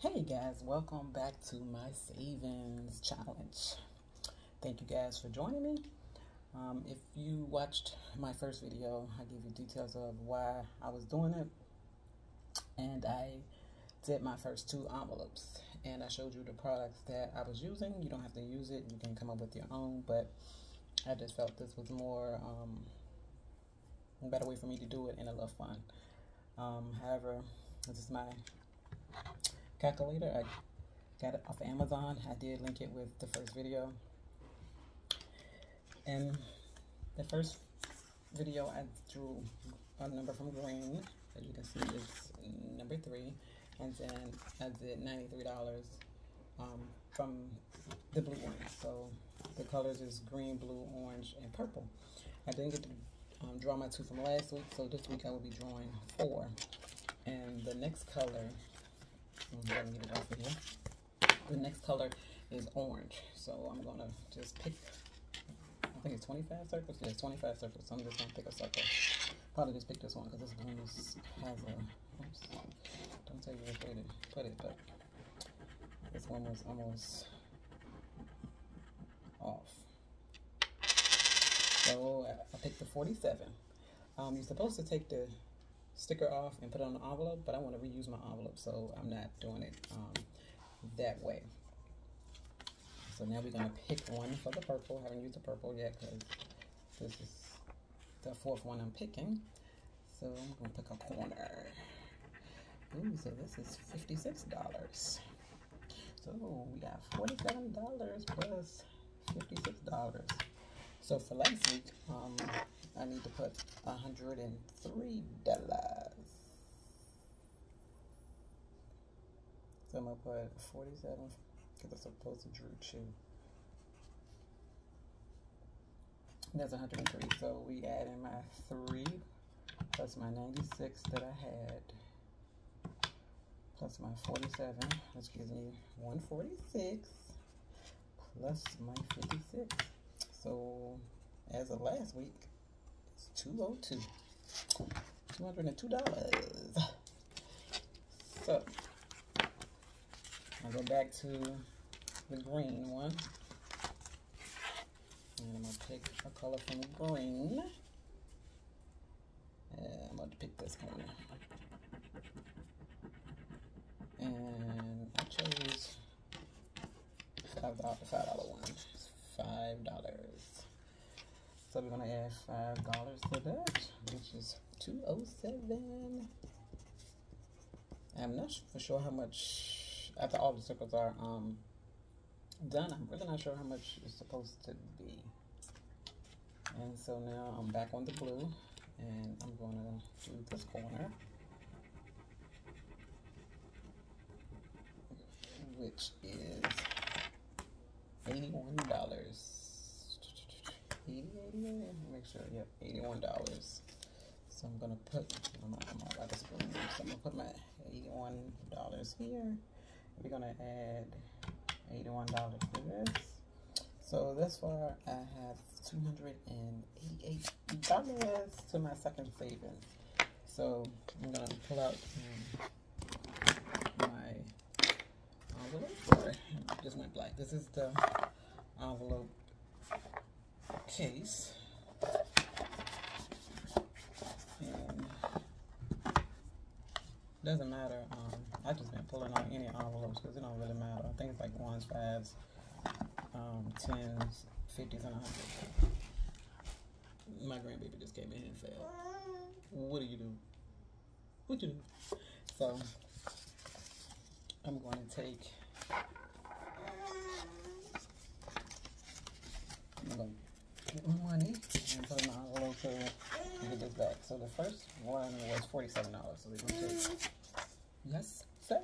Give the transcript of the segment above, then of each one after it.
Hey guys, welcome back to my savings challenge. Thank you guys for joining me. Um, if you watched my first video, I gave you details of why I was doing it. And I did my first two envelopes. And I showed you the products that I was using. You don't have to use it. You can come up with your own. But I just felt this was more um, a better way for me to do it and a lot of fun. Um, however, this is my calculator. I got it off Amazon. I did link it with the first video. And the first video I drew a number from green. As you can see, it's number three. And then I did $93 um, from the blue one. So the colors is green, blue, orange, and purple. I didn't get to um, draw my two from last week, so this week I will be drawing four. And the next color get it off of here. The next color is orange. So I'm going to just pick, I think it's 25 circles. Yes, 25 circles. So I'm just going to pick a circle. Probably just pick this one because this one is, has a, oops, don't tell you where to put it, put it, but this one was almost off. So I picked the 47. Um, you're supposed to take the sticker off and put it on the envelope, but I want to reuse my envelope, so I'm not doing it um, that way. So now we're going to pick one for the purple. I haven't used the purple yet because this is the fourth one I'm picking. So I'm going to pick a corner. Ooh, so this is $56. So we got $47 plus $56. So for last week, um, I $103. So I'm going to put 47 because I'm supposed to drew two. That's 103. So we add in my 3 plus my 96 that I had plus my 47, which gives me 146 plus my 56. So as of last week, 202 $202. So, I'll go back to the green one. And I'm going to pick a color from green. And I'm going to pick this color. And I chose $5, $5 one. $5. So we're gonna add five dollars to that, which is two oh seven. I'm not for sure how much after all the circles are um done. I'm really not sure how much it's supposed to be. And so now I'm back on the blue, and I'm gonna do this corner, which is eighty-one dollars. 80, 80, make sure, yep, $81. So I'm gonna put, I'm, I'm out of spoon, so I'm gonna put my $81 here. We're gonna add $81 to this. So this far I have $288 to my second savings. So I'm gonna pull out um, my envelope, sorry, just went black. This is the envelope case. And doesn't matter. Um, I just been pulling out any envelopes because it don't really matter. I think it's like ones, fives, um, tens, fifties, and a hundred. My grandbaby just came in and fell. What do you do? What do you do? So I'm going to take. I'm going to money and put my envelope to get this back. So the first one was $47. So going to take, yes, sir.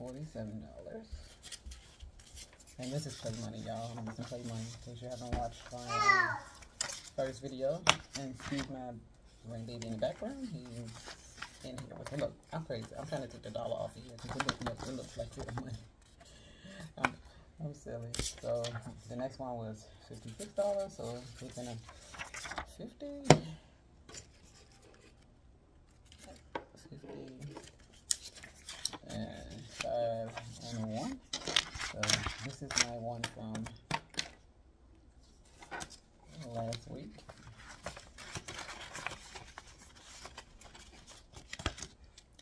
$47. And this is play money, y'all. I'm using play money in case you haven't watched my first video. And Steve, my ring baby in the background, he's in here with me. Look, I'm crazy. I'm trying to take the dollar off of here because it, look, it looks like real money. Um, I'm silly. So the next one was $56, so it's in a 50 and five and one. So this is my one from last week.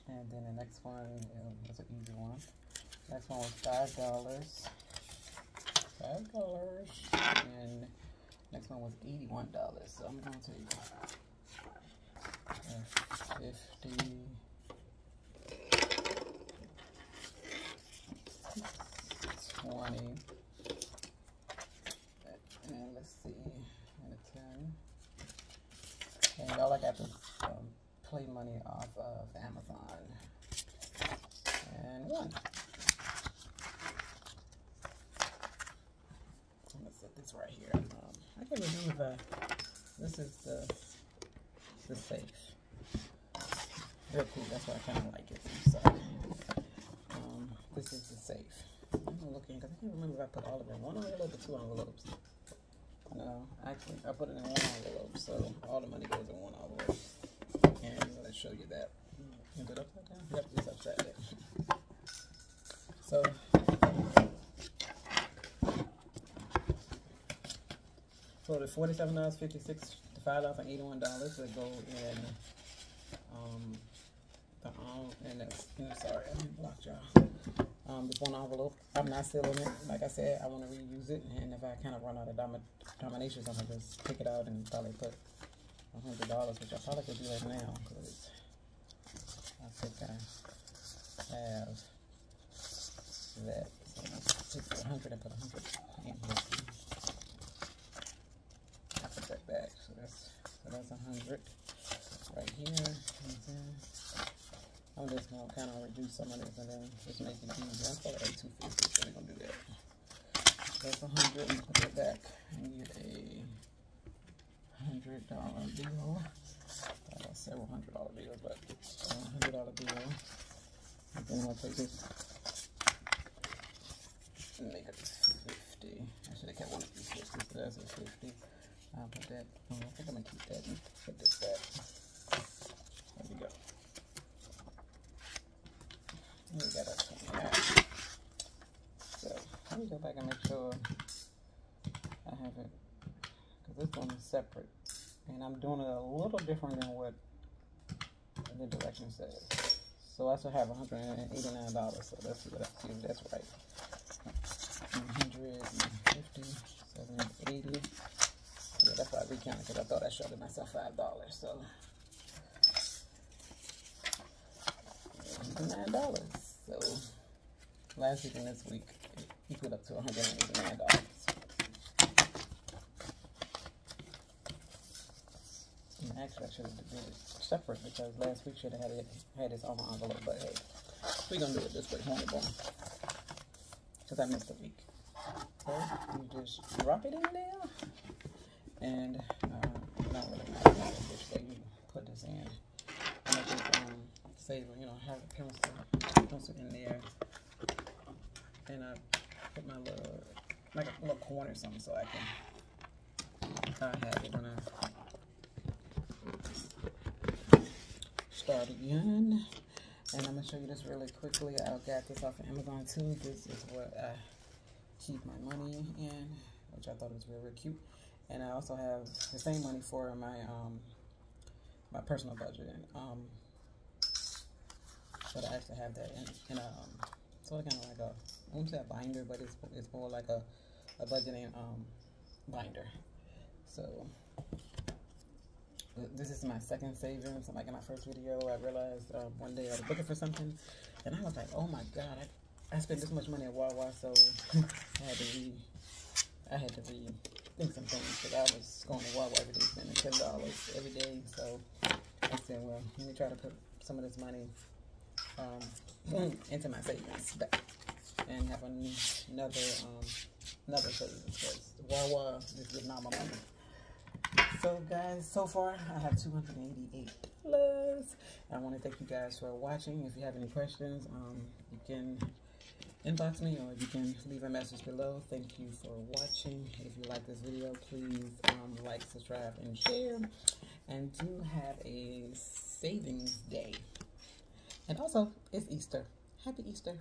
And then the next one was an easy one. Next one was five dollars. And next one was eighty-one dollars. So I'm gonna take uh, fifty. Twenty. And let's see. And a ten. And all I got is um, play money off of Amazon. And one. This right here. Um, I can't remember the, this is the, the safe. Real cool, that's why I kind of like it. So, um, this is the safe. I'm looking, because I can't remember if I put all of it in one envelope or two envelopes. No, actually, I put it in one envelope, so all the money goes in one envelope. And I'm show you that. Is it upside down? Yep, it's upside down. So, so the forty-seven dollars fifty-six, five dollars and eighty-one dollars that go in, um, the um, and that's, know, sorry, I didn't block y'all. Um, this one envelope, I'm not sealing it. Like I said, I want to reuse it, and if I kind of run out of domi dominations, I'm gonna just take it out and probably put hundred dollars, which I probably could do that now, because I think I have that. So I'm take hundred and put a hundred in here. I put that back, so that's a hundred right here. I'm just gonna kind of reduce some of this and then just make it easier. I'll call it a 250, so we're gonna do that. That's a hundred and put it back and get a hundred dollar bill. Uh, several hundred dollar bills, but a hundred dollar bill. And then I'll take this and make it 50. I should have kept one of these 50, so that's a 50. I'll put that, I think I'm gonna keep that and put this back. There we go. We got a 29. So, let me go back and make sure I have it, because this one is separate. And I'm doing it a little different than what the direction says. So I should have $189, so let's see, let's see if that's right. 150, 70, 80. Yeah, I recounted because I thought I showed myself $5. So nine dollars. So last week and this week it equaled up to $189. And actually, I should have did it separate because last week should have had it had its own envelope. But hey, we're gonna do it this way, honey bun, because I missed a week. So you just drop it in there, and uh, not really matter which way you put this in. And I just um, save, you know, have a pencil, pencil in there, and I put my little like a little corner or something so I can I have it when I start again. And I'm gonna show you this really quickly. I got this off of Amazon too. This is what I keep my money in, which I thought was really, really cute. And I also have the same money for my um my personal budget. Um, but I actually have that in, in a um, sort of kind of like a I won't say a binder, but it's it's more like a a budgeting um binder. So this is my second savings. Like in my first video, I realized um, one day I was looking for something, and I was like, oh my god, I, I spent this much money at Wawa, so I had to re, I had to some things because I was going to Wawa every day, spending ten dollars every day. So I said, well, let me try to put some of this money um, into my savings back and have another um, another savings because Wawa is getting all my money. So guys, so far I have 288 plus. I want to thank you guys for watching. If you have any questions, um, you can inbox me or you can leave a message below. Thank you for watching. If you like this video, please um, like, subscribe, and share. And do have a savings day. And also, it's Easter. Happy Easter.